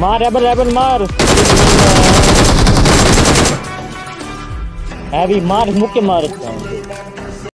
मार rebel rebel मार। Heavy मार मुक्के मार इसका।